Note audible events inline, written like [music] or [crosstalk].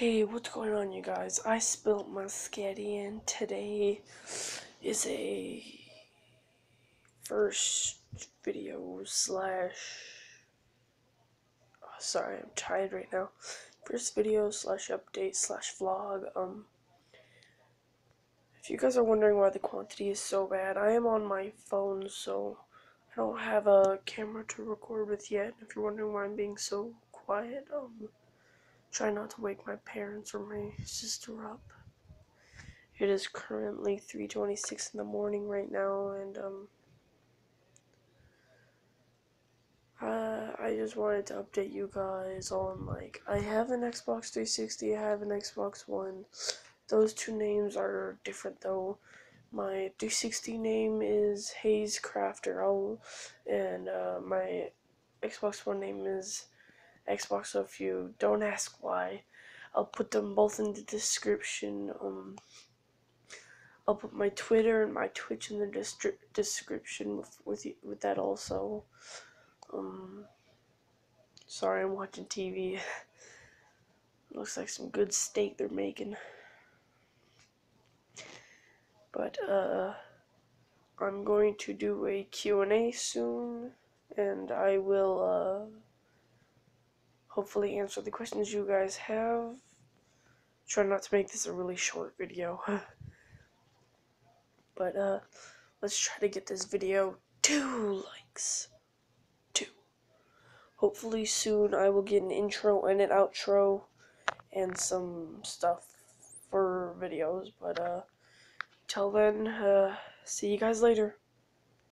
Hey, what's going on, you guys? I spilt my Skety, and today is a first video slash. Oh, sorry, I'm tired right now. First video slash update slash vlog. Um, if you guys are wondering why the quantity is so bad, I am on my phone, so I don't have a camera to record with yet. If you're wondering why I'm being so quiet, um. Try not to wake my parents or my sister up. It is currently 3:26 in the morning right now, and um, uh, I just wanted to update you guys on like I have an Xbox 360, I have an Xbox One. Those two names are different though. My 360 name is HaZe Crafter, and uh, my Xbox One name is Xbox. So if you don't ask why, I'll put them both in the description. Um, I'll put my Twitter and my Twitch in the description with with, with that also. Um, sorry, I'm watching TV. [laughs] Looks like some good steak they're making. But uh, I'm going to do a Q&A soon, and I will. Uh, hopefully answer the questions you guys have. Try not to make this a really short video. [laughs] but uh let's try to get this video two likes. Two. Hopefully soon I will get an intro and an outro and some stuff for videos, but uh till then, uh see you guys later.